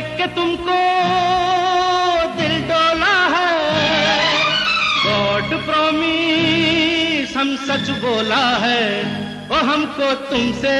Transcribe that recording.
के तुमको दिल डोला है। गॉड प्रॉमिस हम सच बोला है वो हमको तुमसे